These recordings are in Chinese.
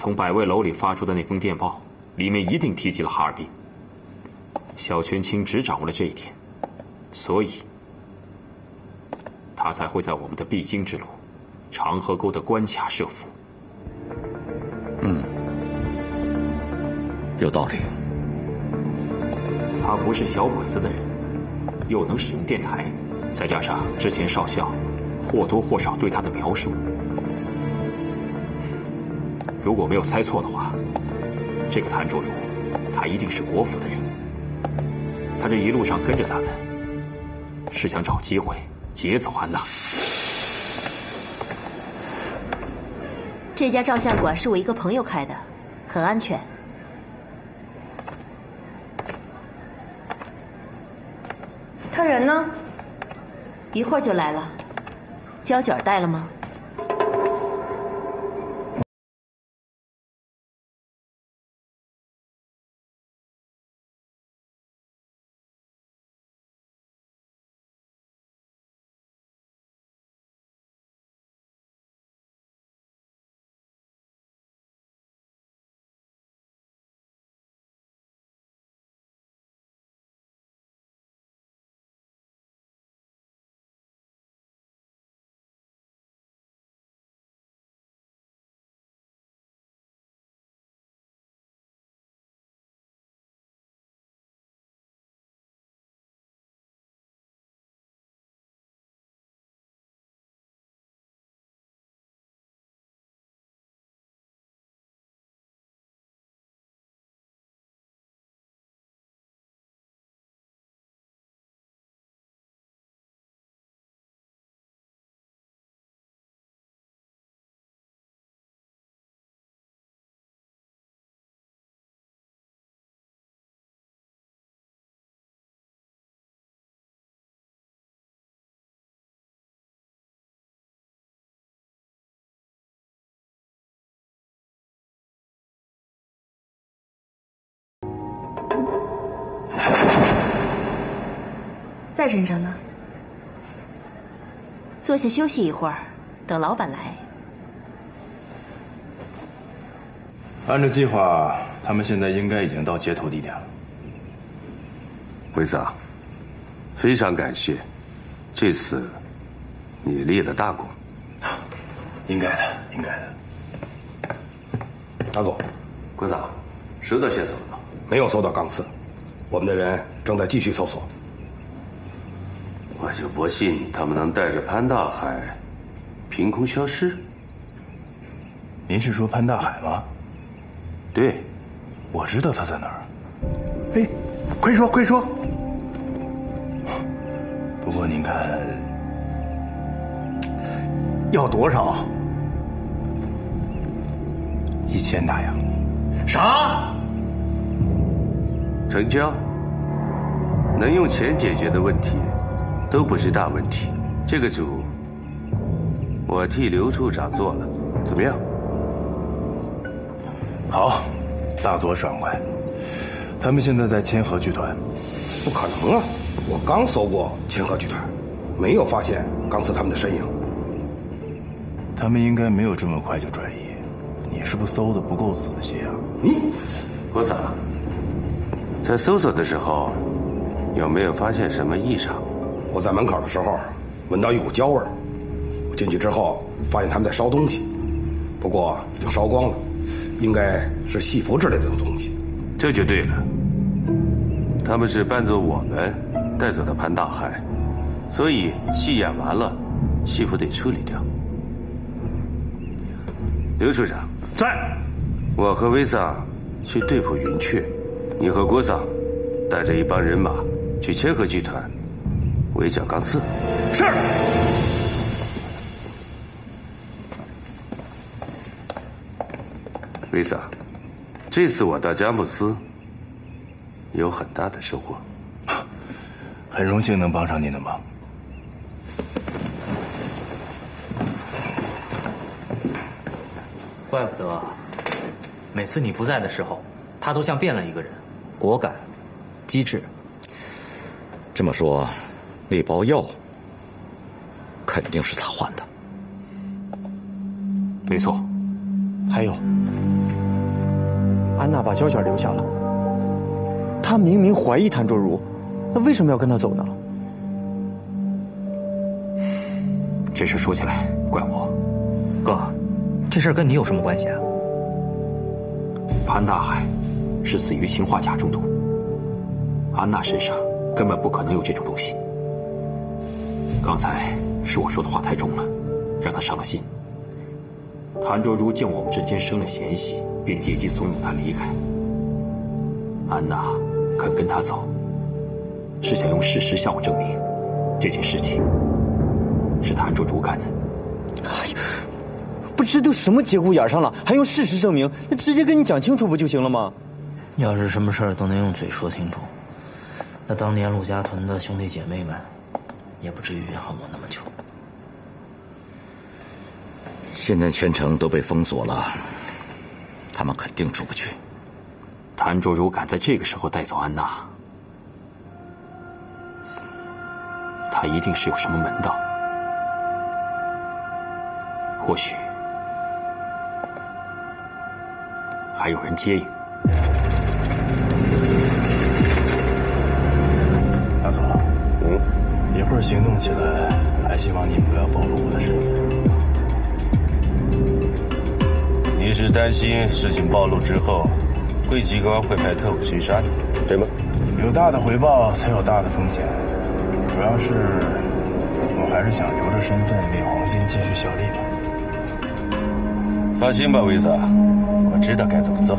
从百味楼里发出的那封电报，里面一定提及了哈尔滨。小泉清只掌握了这一点，所以他才会在我们的必经之路——长河沟的关卡设伏。嗯，有道理。他不是小鬼子的人，又能使用电台，再加上之前少校或多或少对他的描述，如果没有猜错的话，这个谭卓如，他一定是国府的人。他这一路上跟着咱们，是想找机会劫走安娜。这家照相馆是我一个朋友开的，很安全。他人呢？一会儿就来了。胶卷带了吗？在身上呢。坐下休息一会儿，等老板来。按照计划，他们现在应该已经到接头地点了。辉子，非常感谢，这次你立了大功。应该的，应该的。大总，鬼子，收到线索了吗？没有搜到钢丝，我们的人正在继续搜索。我就不信他们能带着潘大海凭空消失。您是说潘大海吗？对，我知道他在哪儿。哎，快说快说！不过您看，要多少？一千大洋。啥？成交。能用钱解决的问题。都不是大问题，这个主我替刘处长做了，怎么样？好，大佐爽快。他们现在在千和剧团，不可能啊！我刚搜过千和剧团，没有发现钢丝他们的身影。他们应该没有这么快就转移，你是不是搜的不够仔细啊？你，郭子，在搜索的时候有没有发现什么异常？我在门口的时候，闻到一股焦味儿。我进去之后，发现他们在烧东西，不过已经烧光了，应该是戏服之类的东西。这就对了，他们是扮作我们带走的潘大海，所以戏演完了，戏服得处理掉。刘处长在，我和威桑去对付云雀，你和郭桑带着一帮人马去千和剧团。围剿钢丝，是。维萨，这次我到佳木斯有很大的收获，很荣幸能帮上您的忙。怪不得，每次你不在的时候，他都像变了一个人，果敢、机智。这么说。那包药肯定是他换的，没错。还有，安娜把胶卷留下了。她明明怀疑谭卓如，那为什么要跟他走呢？这事说起来怪我，哥，这事跟你有什么关系啊？潘大海是死于氰化钾中毒，安娜身上根本不可能有这种东西。刚才是我说的话太重了，让他伤了心。谭卓如见我们之间生了嫌隙，便借机怂恿他离开。安娜肯跟他走，是想用事实向我证明这件事情是谭卓如干的。哎呀，不知都什么节骨眼上了，还用事实证明？那直接跟你讲清楚不就行了吗？要是什么事儿都能用嘴说清楚，那当年陆家屯的兄弟姐妹们也不至于怨恨我那么久。现在全城都被封锁了，他们肯定出不去。谭卓如敢在这个时候带走安娜，他一定是有什么门道，或许还有人接应。是担心事情暴露之后？贵机关会派特务巡杀你，对吗？有大的回报才有大的风险，主要是我还是想留着身份为黄金继续效力吧。放心吧，维萨，我知道该怎么做。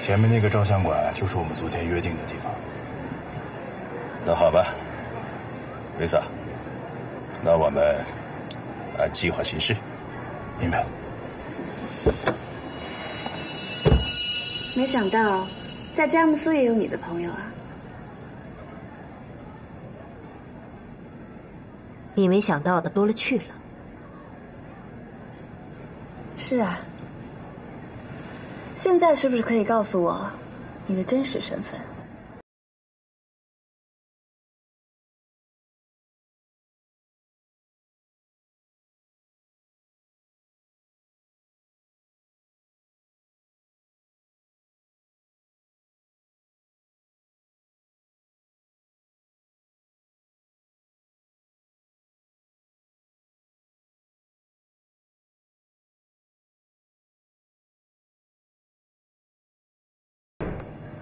前面那个照相馆就是我们昨天约定的地方。那好吧，维萨，那我们。按计划行事，明白。没想到，在佳木斯也有你的朋友啊！你没想到的多了去了。是啊。现在是不是可以告诉我，你的真实身份？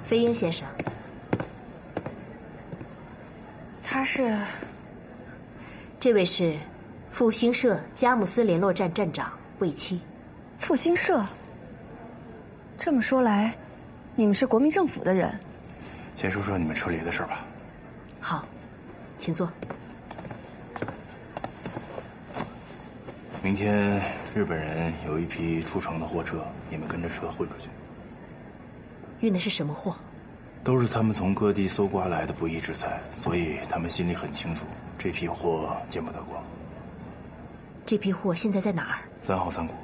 飞鹰先生，他是。这位是复兴社佳木斯联络站站长魏七。复兴社。这么说来，你们是国民政府的人。先说说你们撤离的事吧。好，请坐。明天日本人有一批出城的货车，你们跟着车混出去。运的是什么货？都是他们从各地搜刮来的不义之财，所以他们心里很清楚，这批货见不得光。这批货现在在哪儿？三号仓库。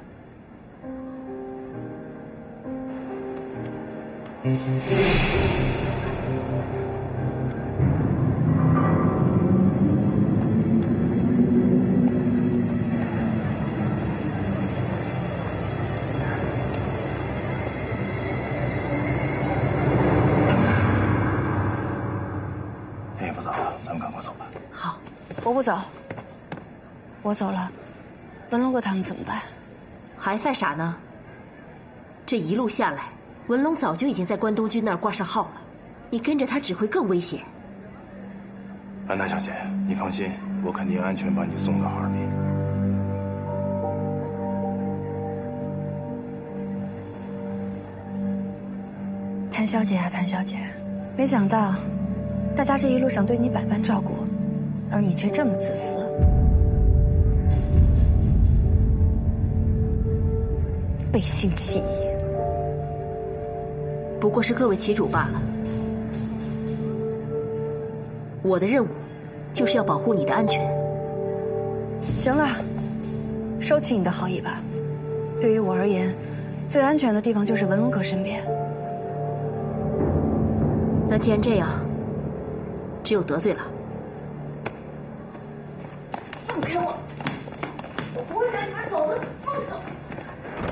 我不走，我走了，文龙哥他们怎么办？还犯傻呢？这一路下来，文龙早就已经在关东军那儿挂上号了，你跟着他只会更危险。安娜小姐，你放心，我肯定安全把你送到哈尔滨。谭小姐啊，谭小姐，没想到大家这一路上对你百般照顾。而你却这么自私，背信弃义，不过是各为其主罢了。我的任务就是要保护你的安全。行了，收起你的好意吧。对于我而言，最安全的地方就是文龙哥身边。那既然这样，只有得罪了。